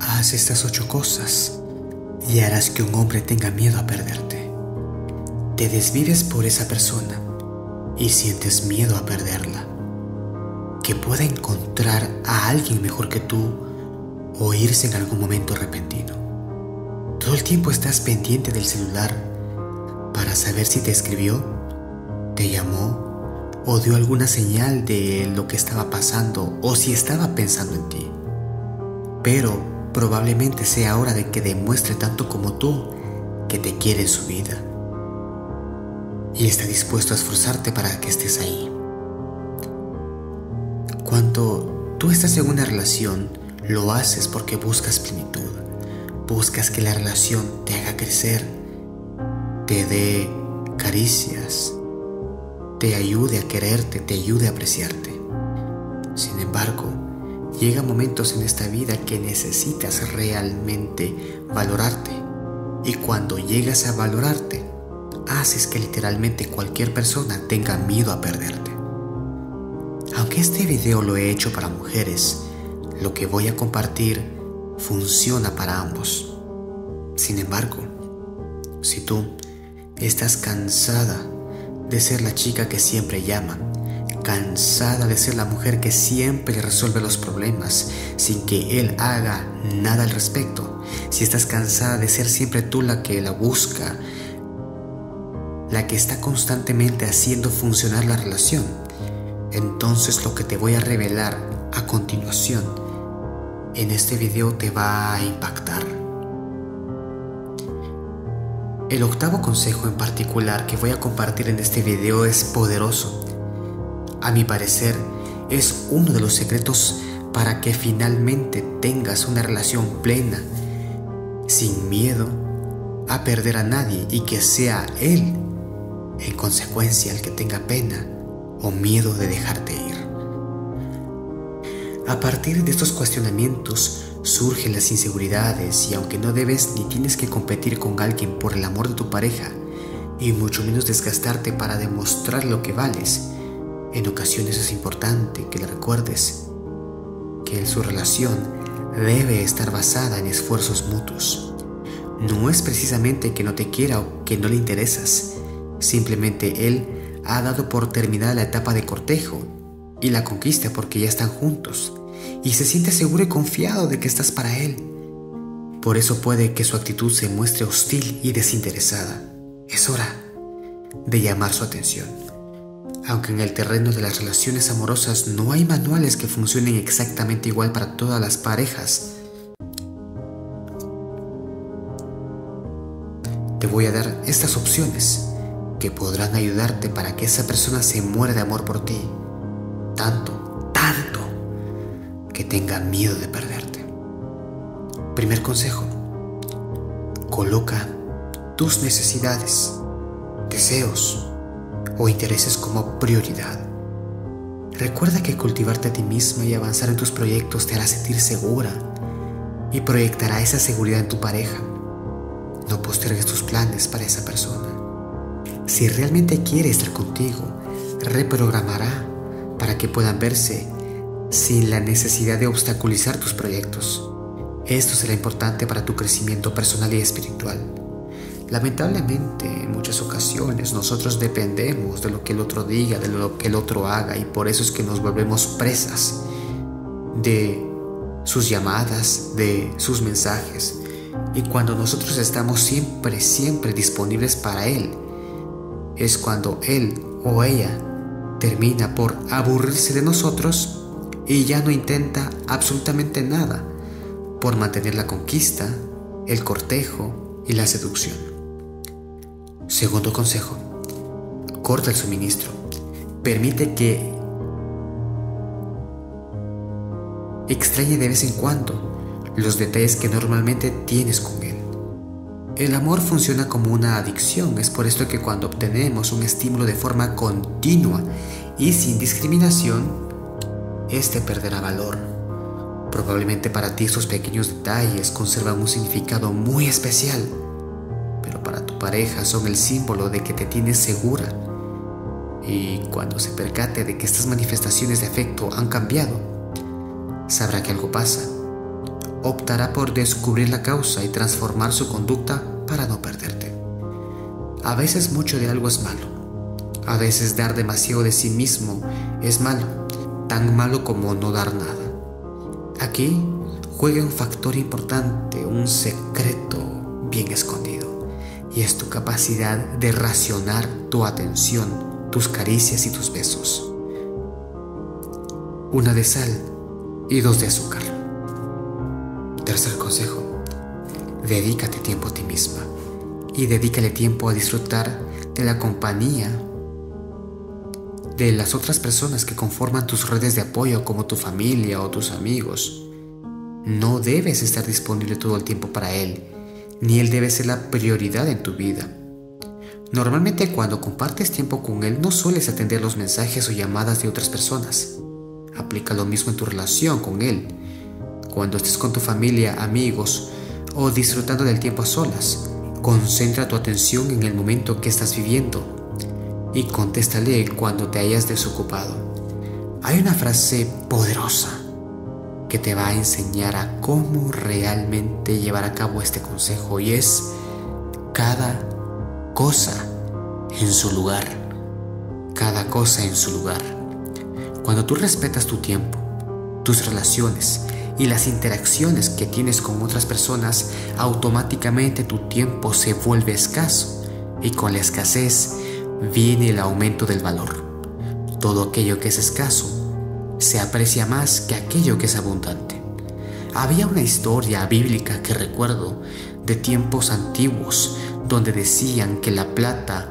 Haz estas ocho cosas y harás que un hombre tenga miedo a perderte. Te desvives por esa persona y sientes miedo a perderla. Que pueda encontrar a alguien mejor que tú o irse en algún momento repentino. Todo el tiempo estás pendiente del celular para saber si te escribió, te llamó o dio alguna señal de lo que estaba pasando o si estaba pensando en ti. Pero probablemente sea hora de que demuestre tanto como tú que te quiere en su vida y está dispuesto a esforzarte para que estés ahí. Cuando tú estás en una relación, lo haces porque buscas plenitud, buscas que la relación te haga crecer, te dé caricias, te ayude a quererte, te ayude a apreciarte. Sin embargo, Llega momentos en esta vida que necesitas realmente valorarte. Y cuando llegas a valorarte, haces que literalmente cualquier persona tenga miedo a perderte. Aunque este video lo he hecho para mujeres, lo que voy a compartir funciona para ambos. Sin embargo, si tú estás cansada de ser la chica que siempre llaman, cansada de ser la mujer que siempre resuelve los problemas sin que él haga nada al respecto, si estás cansada de ser siempre tú la que la busca, la que está constantemente haciendo funcionar la relación, entonces lo que te voy a revelar a continuación en este video te va a impactar. El octavo consejo en particular que voy a compartir en este video es poderoso a mi parecer, es uno de los secretos para que finalmente tengas una relación plena, sin miedo a perder a nadie y que sea él, en consecuencia, el que tenga pena o miedo de dejarte ir. A partir de estos cuestionamientos surgen las inseguridades y aunque no debes ni tienes que competir con alguien por el amor de tu pareja, y mucho menos desgastarte para demostrar lo que vales, en ocasiones es importante que le recuerdes que su relación debe estar basada en esfuerzos mutuos. No es precisamente que no te quiera o que no le interesas, simplemente él ha dado por terminada la etapa de cortejo y la conquista porque ya están juntos y se siente seguro y confiado de que estás para él. Por eso puede que su actitud se muestre hostil y desinteresada. Es hora de llamar su atención. Aunque en el terreno de las relaciones amorosas no hay manuales que funcionen exactamente igual para todas las parejas, te voy a dar estas opciones que podrán ayudarte para que esa persona se muera de amor por ti. Tanto, tanto, que tenga miedo de perderte. Primer consejo. Coloca tus necesidades, deseos, o intereses como prioridad. Recuerda que cultivarte a ti misma y avanzar en tus proyectos te hará sentir segura y proyectará esa seguridad en tu pareja. No postergues tus planes para esa persona. Si realmente quiere estar contigo, reprogramará para que puedan verse sin la necesidad de obstaculizar tus proyectos. Esto será importante para tu crecimiento personal y espiritual. Lamentablemente, en muchas ocasiones nosotros dependemos de lo que el otro diga, de lo que el otro haga, y por eso es que nos volvemos presas de sus llamadas, de sus mensajes. Y cuando nosotros estamos siempre, siempre disponibles para Él, es cuando Él o ella termina por aburrirse de nosotros y ya no intenta absolutamente nada por mantener la conquista, el cortejo y la seducción. Segundo consejo, corta el suministro. Permite que extrañe de vez en cuando los detalles que normalmente tienes con él. El amor funciona como una adicción, es por esto que cuando obtenemos un estímulo de forma continua y sin discriminación, este perderá valor. Probablemente para ti esos pequeños detalles conservan un significado muy especial son el símbolo de que te tienes segura. Y cuando se percate de que estas manifestaciones de afecto han cambiado, sabrá que algo pasa optará por descubrir la causa y transformar su conducta para no perderte. A veces mucho de algo es malo. A veces dar demasiado de sí mismo es malo, tan malo como no dar nada. Aquí juega un factor importante, un secreto bien escondido, y es tu capacidad de racionar tu atención, tus caricias y tus besos. Una de sal y dos de azúcar. Tercer consejo, dedícate tiempo a ti misma y dedícale tiempo a disfrutar de la compañía de las otras personas que conforman tus redes de apoyo como tu familia o tus amigos. No debes estar disponible todo el tiempo para él, ni él debe ser la prioridad en tu vida. Normalmente cuando compartes tiempo con él no sueles atender los mensajes o llamadas de otras personas. Aplica lo mismo en tu relación con él. Cuando estés con tu familia, amigos o disfrutando del tiempo a solas, concentra tu atención en el momento que estás viviendo y contéstale cuando te hayas desocupado. Hay una frase poderosa que te va a enseñar a cómo realmente llevar a cabo este consejo y es cada cosa en su lugar. Cada cosa en su lugar. Cuando tú respetas tu tiempo, tus relaciones y las interacciones que tienes con otras personas, automáticamente tu tiempo se vuelve escaso y con la escasez viene el aumento del valor. Todo aquello que es escaso se aprecia más que aquello que es abundante. Había una historia bíblica que recuerdo de tiempos antiguos donde decían que la plata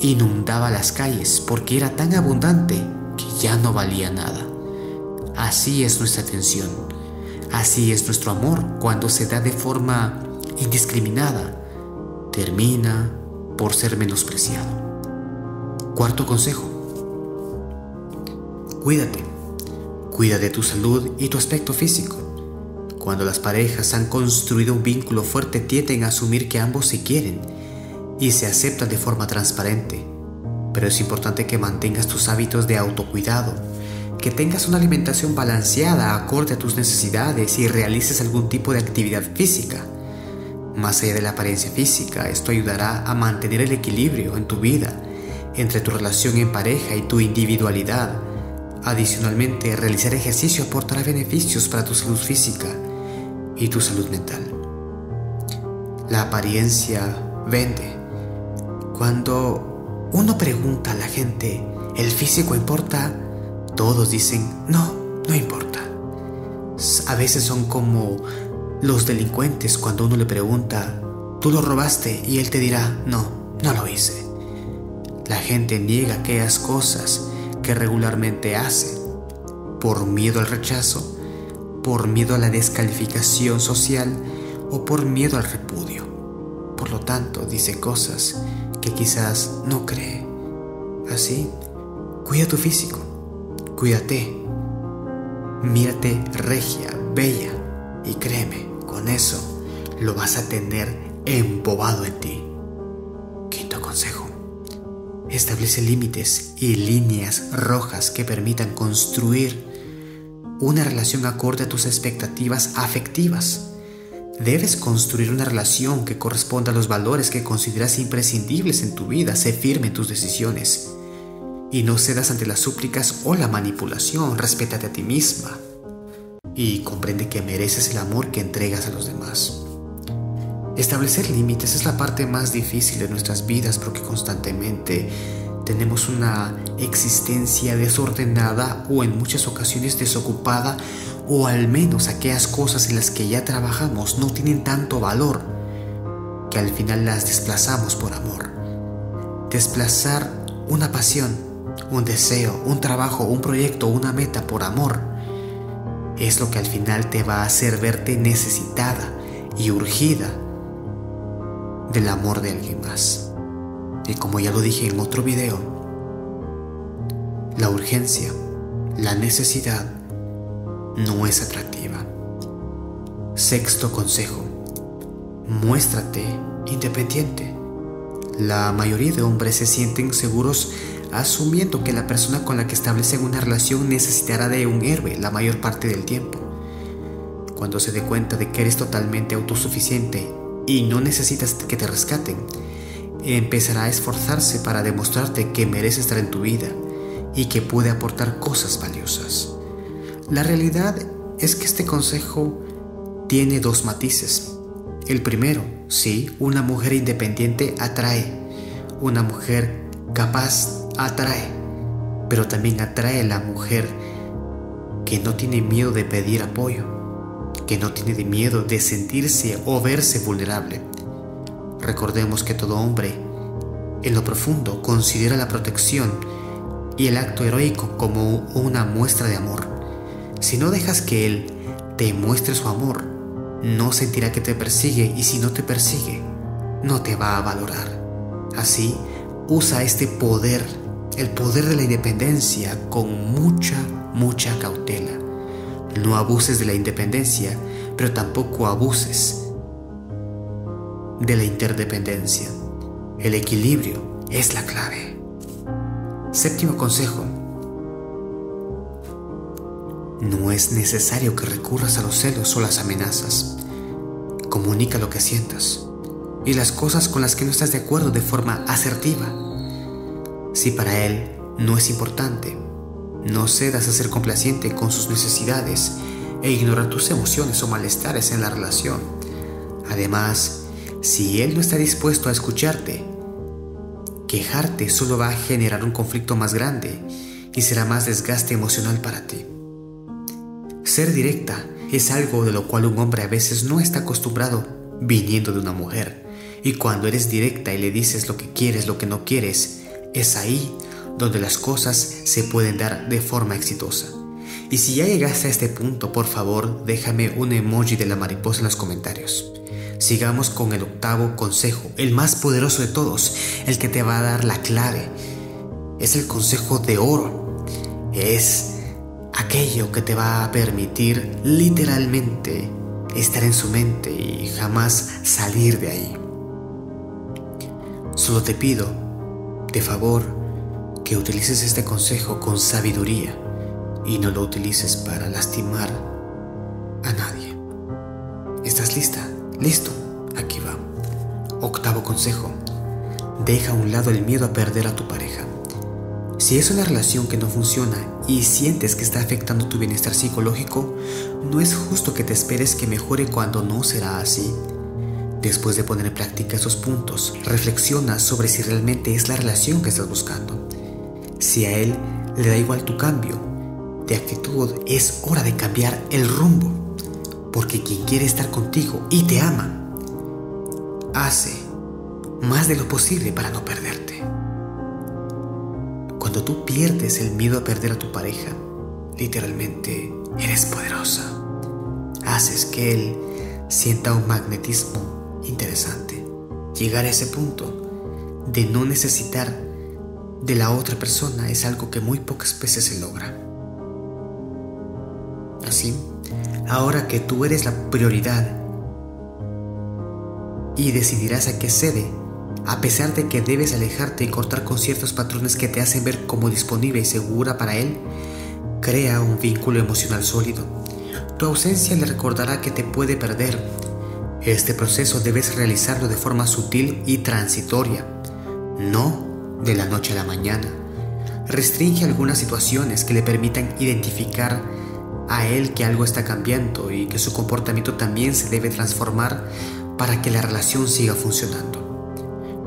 inundaba las calles porque era tan abundante que ya no valía nada. Así es nuestra atención, así es nuestro amor cuando se da de forma indiscriminada, termina por ser menospreciado. Cuarto consejo, cuídate. Cuida de tu salud y tu aspecto físico. Cuando las parejas han construido un vínculo fuerte tienden a asumir que ambos se quieren y se aceptan de forma transparente. Pero es importante que mantengas tus hábitos de autocuidado, que tengas una alimentación balanceada acorde a tus necesidades y realices algún tipo de actividad física. Más allá de la apariencia física, esto ayudará a mantener el equilibrio en tu vida entre tu relación en pareja y tu individualidad Adicionalmente, realizar ejercicio aportará beneficios para tu salud física y tu salud mental. La apariencia vende. Cuando uno pregunta a la gente, ¿el físico importa? Todos dicen, no, no importa. A veces son como los delincuentes cuando uno le pregunta, ¿tú lo robaste? Y él te dirá, no, no lo hice. La gente niega aquellas cosas que regularmente hace, por miedo al rechazo, por miedo a la descalificación social o por miedo al repudio. Por lo tanto, dice cosas que quizás no cree. Así, cuida tu físico, cuídate, mírate regia, bella y créeme, con eso lo vas a tener embobado en ti. Establece límites y líneas rojas que permitan construir una relación acorde a tus expectativas afectivas. Debes construir una relación que corresponda a los valores que consideras imprescindibles en tu vida. Sé firme en tus decisiones y no cedas ante las súplicas o la manipulación. Respétate a ti misma y comprende que mereces el amor que entregas a los demás. Establecer límites es la parte más difícil de nuestras vidas porque constantemente tenemos una existencia desordenada o en muchas ocasiones desocupada o al menos aquellas cosas en las que ya trabajamos no tienen tanto valor que al final las desplazamos por amor. Desplazar una pasión, un deseo, un trabajo, un proyecto, una meta por amor es lo que al final te va a hacer verte necesitada y urgida del amor de alguien más. Y como ya lo dije en otro video, la urgencia, la necesidad no es atractiva. Sexto consejo, muéstrate independiente. La mayoría de hombres se sienten seguros asumiendo que la persona con la que establecen una relación necesitará de un héroe la mayor parte del tiempo Cuando se dé cuenta de que eres totalmente autosuficiente y no necesitas que te rescaten, empezará a esforzarse para demostrarte que merece estar en tu vida y que puede aportar cosas valiosas. La realidad es que este consejo tiene dos matices. El primero, sí, una mujer independiente atrae. Una mujer capaz atrae. Pero también atrae la mujer que no tiene miedo de pedir apoyo, que no tiene miedo de sentirse o verse vulnerable. Recordemos que todo hombre, en lo profundo, considera la protección y el acto heroico como una muestra de amor. Si no dejas que él te muestre su amor, no sentirá que te persigue y si no te persigue, no te va a valorar. Así, usa este poder, el poder de la independencia, con mucha, mucha cautela. No abuses de la independencia, pero tampoco abuses de la interdependencia. El equilibrio es la clave. Séptimo consejo. No es necesario que recurras a los celos o las amenazas. Comunica lo que sientas y las cosas con las que no estás de acuerdo de forma asertiva. Si para él no es importante, no cedas a ser complaciente con sus necesidades e ignora tus emociones o malestares en la relación. Además, si él no está dispuesto a escucharte, quejarte solo va a generar un conflicto más grande y será más desgaste emocional para ti. Ser directa es algo de lo cual un hombre a veces no está acostumbrado viniendo de una mujer. Y cuando eres directa y le dices lo que quieres, lo que no quieres, es ahí donde las cosas se pueden dar de forma exitosa. Y si ya llegaste a este punto, por favor, déjame un emoji de la mariposa en los comentarios. Sigamos con el octavo consejo, el más poderoso de todos, el que te va a dar la clave. Es el consejo de oro. Es aquello que te va a permitir literalmente estar en su mente y jamás salir de ahí. Solo te pido, de favor, que utilices este consejo con sabiduría y no lo utilices para lastimar a nadie. ¿Estás lista? ¿Listo? Aquí va. Octavo consejo. Deja a un lado el miedo a perder a tu pareja. Si es una relación que no funciona y sientes que está afectando tu bienestar psicológico, no es justo que te esperes que mejore cuando no será así. Después de poner en práctica esos puntos, reflexiona sobre si realmente es la relación que estás buscando. Si a él le da igual tu cambio de actitud, es hora de cambiar el rumbo. Porque quien quiere estar contigo y te ama, hace más de lo posible para no perderte. Cuando tú pierdes el miedo a perder a tu pareja, literalmente eres poderosa. Haces que él sienta un magnetismo interesante. Llegar a ese punto de no necesitar de la otra persona es algo que muy pocas veces se logra. Así, ahora que tú eres la prioridad y decidirás a qué cede a pesar de que debes alejarte y cortar con ciertos patrones que te hacen ver como disponible y segura para él, crea un vínculo emocional sólido. Tu ausencia le recordará que te puede perder. Este proceso debes realizarlo de forma sutil y transitoria, no de la noche a la mañana. Restringe algunas situaciones que le permitan identificar a él que algo está cambiando y que su comportamiento también se debe transformar para que la relación siga funcionando.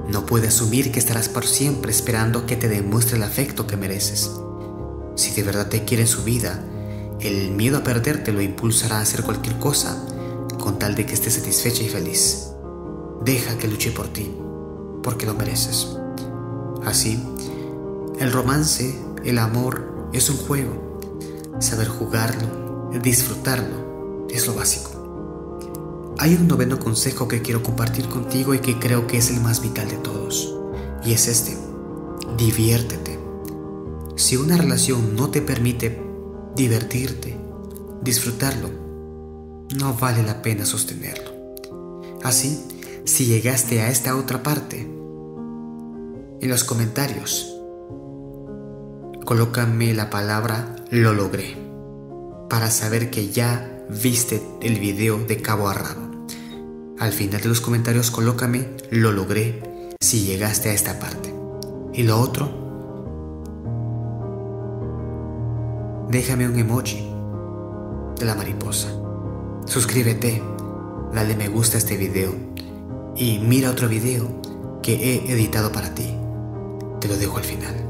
No puede asumir que estarás por siempre esperando que te demuestre el afecto que mereces. Si de verdad te quiere en su vida, el miedo a perderte lo impulsará a hacer cualquier cosa con tal de que estés satisfecha y feliz. Deja que luche por ti, porque lo mereces. Así, el romance, el amor, es un juego. Saber jugarlo, disfrutarlo, es lo básico. Hay un noveno consejo que quiero compartir contigo y que creo que es el más vital de todos. Y es este. Diviértete. Si una relación no te permite divertirte, disfrutarlo, no vale la pena sostenerlo. Así, si llegaste a esta otra parte, en los comentarios, colócame la palabra lo logré para saber que ya viste el video de cabo a rabo. Al final de los comentarios colócame lo logré si llegaste a esta parte. Y lo otro, déjame un emoji de la mariposa. Suscríbete, dale me gusta a este video y mira otro video que he editado para ti. Te lo dejo al final.